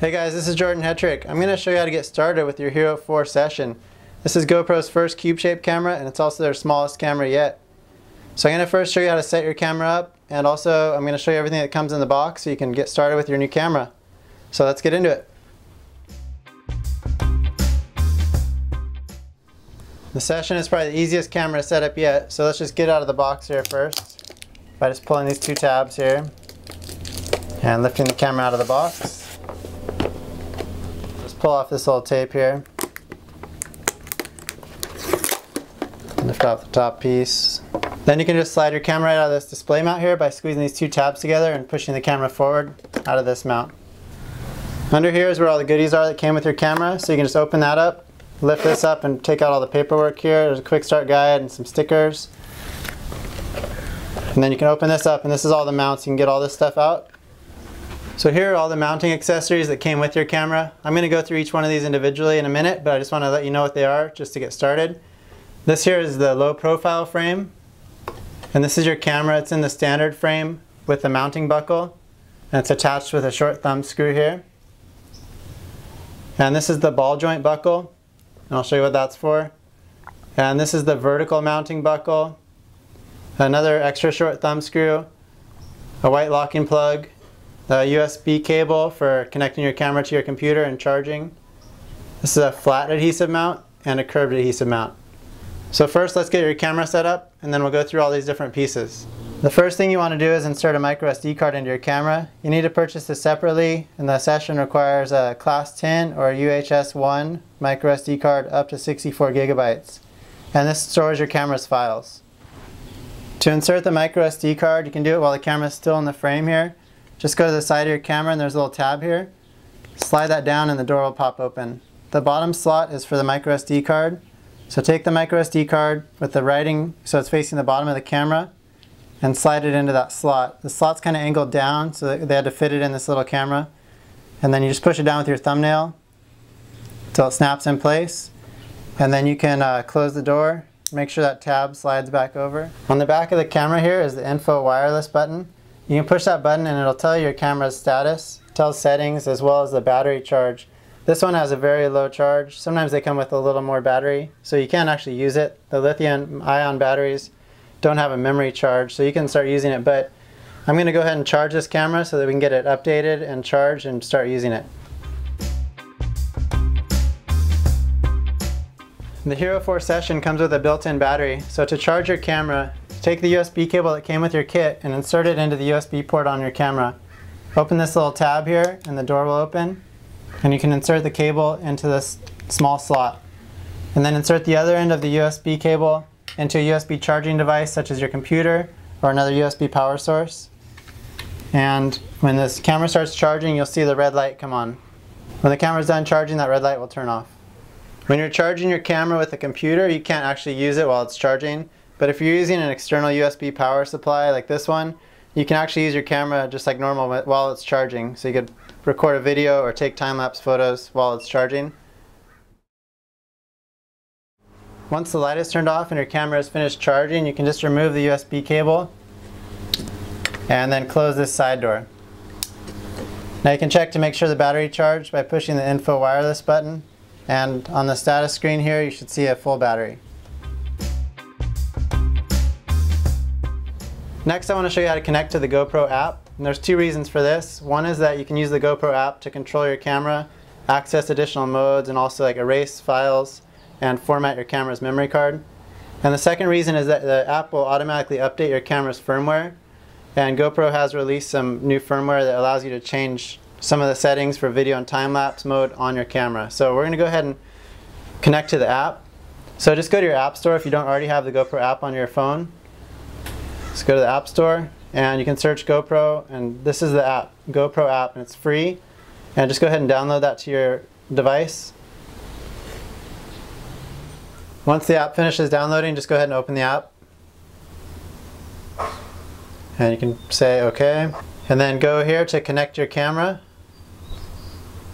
Hey guys, this is Jordan Hetrick. I'm going to show you how to get started with your Hero 4 session. This is GoPro's first cube-shaped camera and it's also their smallest camera yet. So I'm going to first show you how to set your camera up and also I'm going to show you everything that comes in the box so you can get started with your new camera. So let's get into it. The session is probably the easiest camera to set up yet, so let's just get out of the box here first by just pulling these two tabs here and lifting the camera out of the box pull off this little tape here. Lift off the top piece. Then you can just slide your camera out of this display mount here by squeezing these two tabs together and pushing the camera forward out of this mount. Under here is where all the goodies are that came with your camera, so you can just open that up, lift this up and take out all the paperwork here. There's a quick start guide and some stickers. And then you can open this up and this is all the mounts. You can get all this stuff out so here are all the mounting accessories that came with your camera. I'm going to go through each one of these individually in a minute, but I just want to let you know what they are just to get started. This here is the low profile frame. And this is your camera. It's in the standard frame with the mounting buckle. And it's attached with a short thumb screw here. And this is the ball joint buckle. And I'll show you what that's for. And this is the vertical mounting buckle. Another extra short thumb screw. A white locking plug the USB cable for connecting your camera to your computer and charging. This is a flat adhesive mount and a curved adhesive mount. So first let's get your camera set up and then we'll go through all these different pieces. The first thing you want to do is insert a micro SD card into your camera. You need to purchase this separately and the session requires a class 10 or UHS 1 micro SD card up to 64 gigabytes. And this stores your camera's files. To insert the micro SD card, you can do it while the camera is still in the frame here. Just go to the side of your camera and there's a little tab here. Slide that down and the door will pop open. The bottom slot is for the micro SD card. So take the micro SD card with the writing so it's facing the bottom of the camera and slide it into that slot. The slot's kind of angled down so they had to fit it in this little camera. And then you just push it down with your thumbnail until it snaps in place. And then you can uh, close the door, make sure that tab slides back over. On the back of the camera here is the info wireless button. You can push that button and it'll tell you your camera's status, tell settings as well as the battery charge. This one has a very low charge. Sometimes they come with a little more battery, so you can't actually use it. The lithium ion batteries don't have a memory charge, so you can start using it, but I'm going to go ahead and charge this camera so that we can get it updated and charged and start using it. The Hero 4 Session comes with a built-in battery, so to charge your camera, Take the USB cable that came with your kit and insert it into the USB port on your camera. Open this little tab here and the door will open and you can insert the cable into this small slot. And then insert the other end of the USB cable into a USB charging device such as your computer or another USB power source. And when this camera starts charging, you'll see the red light come on. When the camera's done charging, that red light will turn off. When you're charging your camera with a computer, you can't actually use it while it's charging. But if you're using an external USB power supply like this one, you can actually use your camera just like normal while it's charging. So you could record a video or take time-lapse photos while it's charging. Once the light is turned off and your camera is finished charging, you can just remove the USB cable and then close this side door. Now you can check to make sure the battery charged by pushing the info wireless button and on the status screen here you should see a full battery. Next I want to show you how to connect to the GoPro app. And there's two reasons for this. One is that you can use the GoPro app to control your camera, access additional modes, and also like erase files and format your camera's memory card. And the second reason is that the app will automatically update your camera's firmware. And GoPro has released some new firmware that allows you to change some of the settings for video and time-lapse mode on your camera. So we're going to go ahead and connect to the app. So just go to your app store if you don't already have the GoPro app on your phone Let's go to the App Store and you can search GoPro and this is the app, GoPro app and it's free. And just go ahead and download that to your device. Once the app finishes downloading, just go ahead and open the app. And you can say OK. And then go here to connect your camera.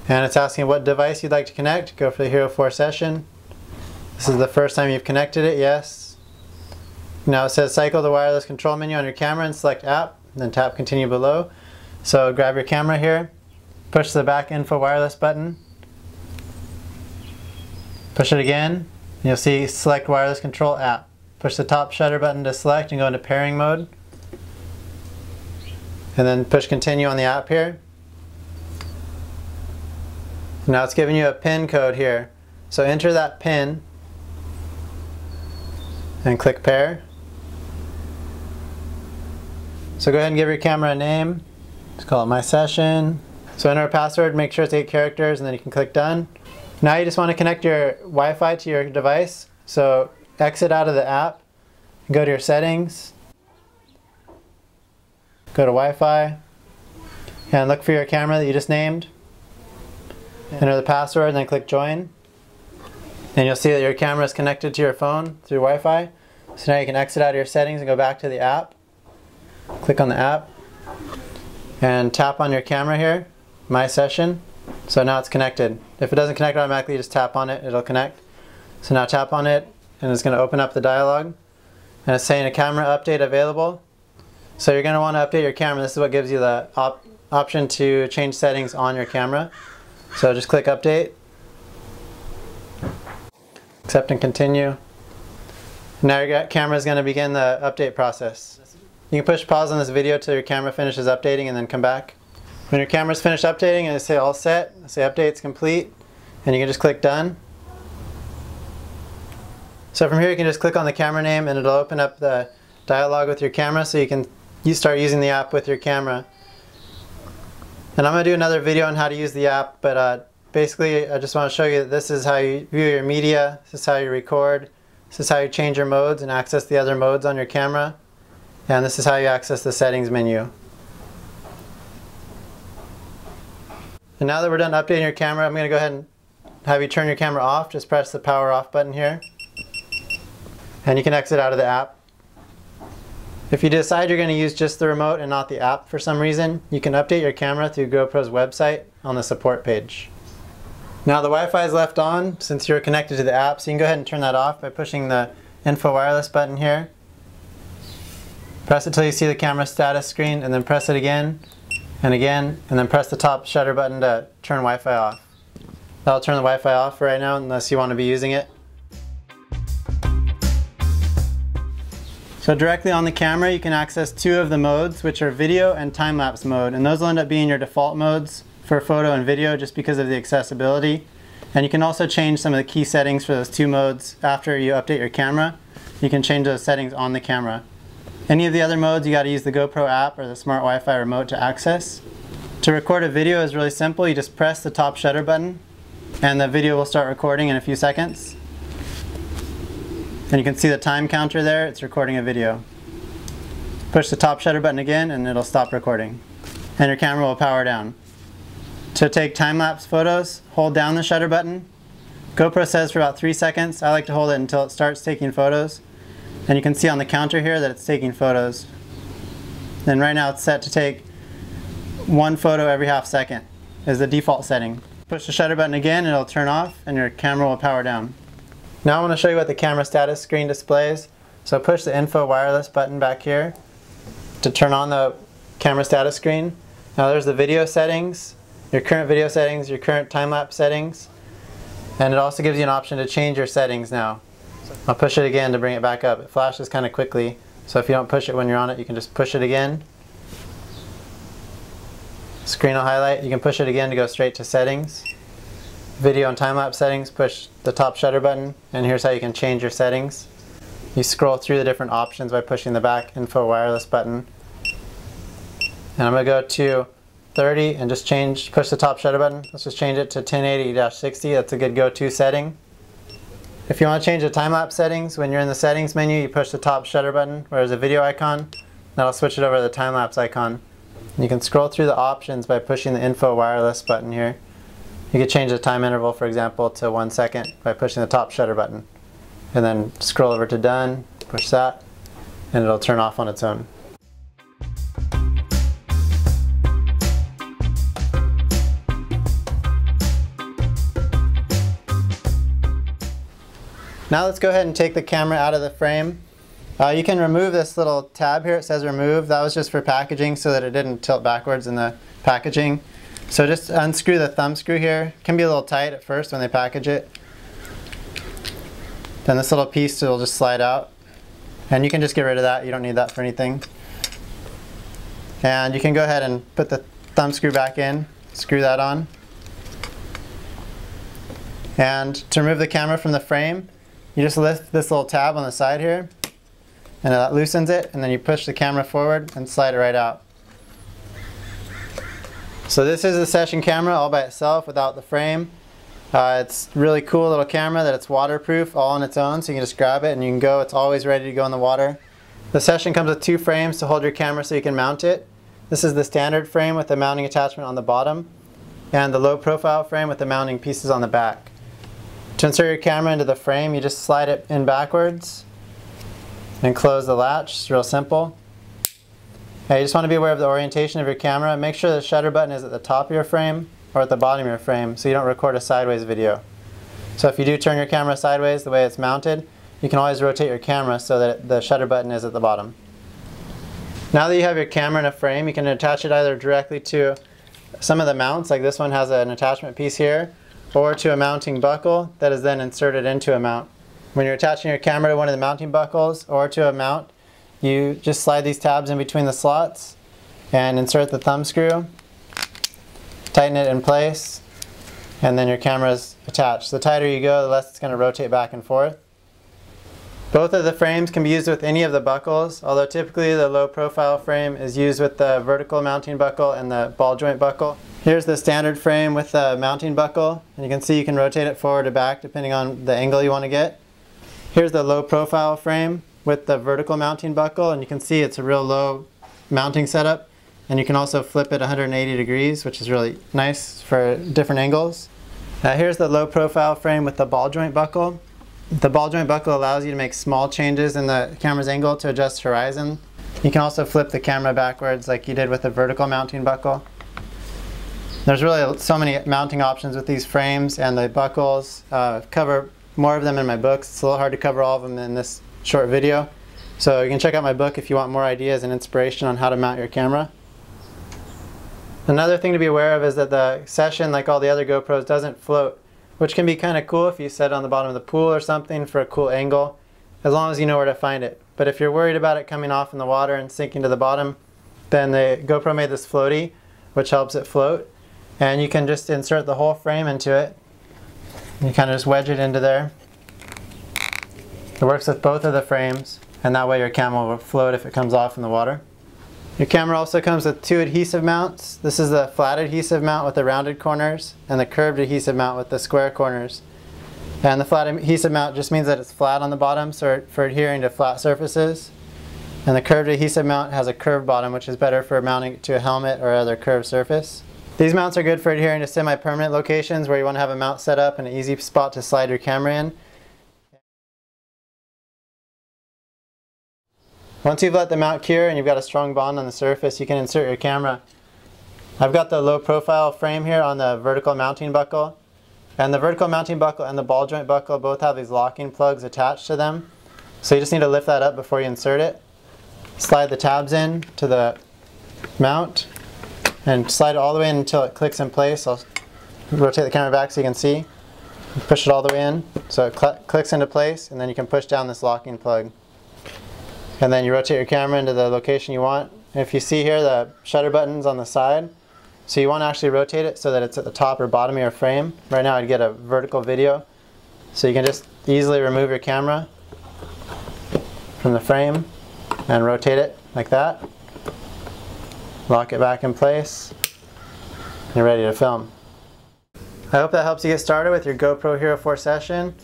And it's asking what device you'd like to connect. Go for the Hero 4 session. This is the first time you've connected it, yes. Now it says cycle the wireless control menu on your camera and select app, then tap continue below. So grab your camera here, push the back info wireless button. Push it again, and you'll see select wireless control app. Push the top shutter button to select and go into pairing mode. And then push continue on the app here. Now it's giving you a pin code here. So enter that pin and click pair. So go ahead and give your camera a name. Let's call it my session. So enter a password, make sure it's eight characters, and then you can click done. Now you just want to connect your Wi-Fi to your device. So exit out of the app, go to your settings, go to Wi-Fi, and look for your camera that you just named. Enter the password and then click join. And you'll see that your camera is connected to your phone through Wi-Fi. So now you can exit out of your settings and go back to the app. Click on the app and tap on your camera here, my session. So now it's connected. If it doesn't connect automatically, just tap on it, it'll connect. So now tap on it and it's going to open up the dialog. And it's saying a camera update available. So you're going to want to update your camera. This is what gives you the op option to change settings on your camera. So just click update. Accept and continue. Now your camera is going to begin the update process. You can push pause on this video till your camera finishes updating and then come back. When your camera's finished updating and say all set, say update's complete, and you can just click done. So from here you can just click on the camera name and it'll open up the dialog with your camera so you can you start using the app with your camera. And I'm going to do another video on how to use the app, but uh, basically I just want to show you that this is how you view your media, this is how you record, this is how you change your modes and access the other modes on your camera, and this is how you access the settings menu. And now that we're done updating your camera, I'm going to go ahead and have you turn your camera off. Just press the power off button here. And you can exit out of the app. If you decide you're going to use just the remote and not the app for some reason, you can update your camera through GoPro's website on the support page. Now the Wi-Fi is left on since you're connected to the app, so you can go ahead and turn that off by pushing the info wireless button here. Press it till you see the camera status screen and then press it again and again, and then press the top shutter button to turn Wi-Fi off. That'll turn the Wi-Fi off right now unless you want to be using it. So directly on the camera you can access two of the modes which are video and time-lapse mode and those will end up being your default modes for photo and video just because of the accessibility. And you can also change some of the key settings for those two modes after you update your camera. You can change those settings on the camera. Any of the other modes, you got to use the GoPro app or the smart Wi-Fi remote to access. To record a video is really simple. You just press the top shutter button and the video will start recording in a few seconds. And you can see the time counter there, it's recording a video. Push the top shutter button again and it'll stop recording. And your camera will power down. To take time-lapse photos, hold down the shutter button. GoPro says for about three seconds. I like to hold it until it starts taking photos. And you can see on the counter here that it's taking photos. And right now it's set to take one photo every half second is the default setting. Push the shutter button again and it'll turn off and your camera will power down. Now I want to show you what the camera status screen displays. So push the info wireless button back here to turn on the camera status screen. Now there's the video settings, your current video settings, your current time-lapse settings, and it also gives you an option to change your settings now. I'll push it again to bring it back up. It flashes kind of quickly, so if you don't push it when you're on it, you can just push it again. Screen will highlight. You can push it again to go straight to settings. Video and time-lapse settings, push the top shutter button, and here's how you can change your settings. You scroll through the different options by pushing the back info wireless button. And I'm going to go to 30 and just change, push the top shutter button. Let's just change it to 1080-60. That's a good go-to setting. If you want to change the time-lapse settings, when you're in the settings menu, you push the top shutter button where there's a video icon. That'll switch it over to the time-lapse icon. You can scroll through the options by pushing the info wireless button here. You can change the time interval, for example, to one second by pushing the top shutter button. And then scroll over to done, push that, and it'll turn off on its own. Now let's go ahead and take the camera out of the frame. Uh, you can remove this little tab here, it says remove. That was just for packaging so that it didn't tilt backwards in the packaging. So just unscrew the thumb screw here. It can be a little tight at first when they package it. Then this little piece will just slide out. And you can just get rid of that. You don't need that for anything. And you can go ahead and put the thumb screw back in. Screw that on. And to remove the camera from the frame, you just lift this little tab on the side here and that loosens it and then you push the camera forward and slide it right out. So this is the session camera all by itself without the frame. Uh, it's really cool little camera that it's waterproof all on its own so you can just grab it and you can go. It's always ready to go in the water. The session comes with two frames to hold your camera so you can mount it. This is the standard frame with the mounting attachment on the bottom and the low profile frame with the mounting pieces on the back. To insert your camera into the frame, you just slide it in backwards and close the latch. It's real simple. Now you just want to be aware of the orientation of your camera. Make sure the shutter button is at the top of your frame or at the bottom of your frame so you don't record a sideways video. So if you do turn your camera sideways the way it's mounted, you can always rotate your camera so that the shutter button is at the bottom. Now that you have your camera in a frame, you can attach it either directly to some of the mounts, like this one has an attachment piece here, or to a mounting buckle that is then inserted into a mount. When you're attaching your camera to one of the mounting buckles or to a mount, you just slide these tabs in between the slots and insert the thumb screw, tighten it in place, and then your camera is attached. The tighter you go, the less it's going to rotate back and forth. Both of the frames can be used with any of the buckles, although typically the low profile frame is used with the vertical mounting buckle and the ball joint buckle. Here's the standard frame with the mounting buckle, and you can see you can rotate it forward or back depending on the angle you want to get. Here's the low profile frame with the vertical mounting buckle, and you can see it's a real low mounting setup. And you can also flip it 180 degrees, which is really nice for different angles. Uh, here's the low profile frame with the ball joint buckle. The ball joint buckle allows you to make small changes in the camera's angle to adjust horizon. You can also flip the camera backwards like you did with the vertical mounting buckle. There's really so many mounting options with these frames and the buckles. Uh, cover more of them in my books. It's a little hard to cover all of them in this short video. So you can check out my book if you want more ideas and inspiration on how to mount your camera. Another thing to be aware of is that the session, like all the other GoPros, doesn't float which can be kind of cool if you set it on the bottom of the pool or something for a cool angle, as long as you know where to find it. But if you're worried about it coming off in the water and sinking to the bottom, then the GoPro made this floaty, which helps it float. And you can just insert the whole frame into it. You kind of just wedge it into there. It works with both of the frames, and that way your camera will float if it comes off in the water. Your camera also comes with two adhesive mounts. This is the flat adhesive mount with the rounded corners and the curved adhesive mount with the square corners. And the flat adhesive mount just means that it's flat on the bottom so for adhering to flat surfaces. And the curved adhesive mount has a curved bottom which is better for mounting to a helmet or other curved surface. These mounts are good for adhering to semi-permanent locations where you want to have a mount set up and an easy spot to slide your camera in. Once you've let the mount cure and you've got a strong bond on the surface, you can insert your camera. I've got the low profile frame here on the vertical mounting buckle. And the vertical mounting buckle and the ball joint buckle both have these locking plugs attached to them. So you just need to lift that up before you insert it. Slide the tabs in to the mount and slide it all the way in until it clicks in place. I'll rotate the camera back so you can see. Push it all the way in so it cl clicks into place and then you can push down this locking plug and then you rotate your camera into the location you want. If you see here the shutter buttons on the side, so you want to actually rotate it so that it's at the top or bottom of your frame. Right now I'd get a vertical video. So you can just easily remove your camera from the frame and rotate it like that. Lock it back in place. You're ready to film. I hope that helps you get started with your GoPro Hero 4 session.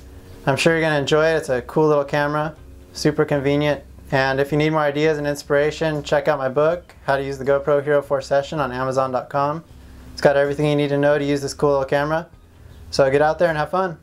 I'm sure you're going to enjoy it. It's a cool little camera, super convenient, and if you need more ideas and inspiration, check out my book, How to Use the GoPro Hero 4 Session on Amazon.com. It's got everything you need to know to use this cool little camera. So get out there and have fun.